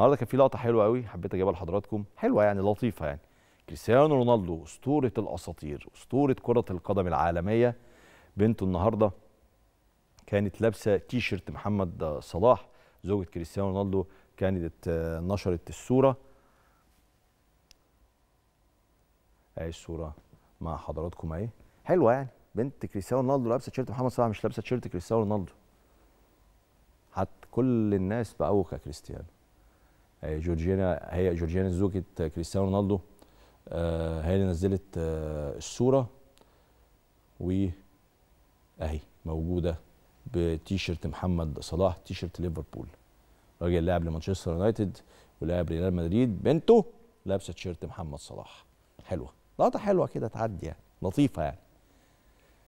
النهارده كان في لقطة حلوة قوي حبيت أجيبها لحضراتكم. حلوة يعني لطيفة يعني. كريستيانو رونالدو أسطورة الأساطير أسطورة كرة القدم العالمية. بنته النهارده كانت لابسة تيشيرت محمد صلاح. زوجة كريستيانو رونالدو كانت آه، نشرت الصورة. أهي الصورة مع حضراتكم أهي. حلوة يعني. بنت كريستيانو رونالدو لابسة تيشيرت محمد صلاح مش لابسة تيشيرت كريستيانو رونالدو. حتى كل الناس بقوا ككريستيانو هي جورجينا هي جورجينا زوجة كريستيانو رونالدو. آه، هي اللي نزلت آه، الصورة. وأهي موجودة بتيشيرت محمد صلاح تيشيرت ليفربول. راجل لاعب لمانشستر يونايتد ولاعب ريال مدريد. بنته لابسة تيشيرت محمد صلاح. حلوة. لقطة حلوة كده تعدي يعني. لطيفة يعني.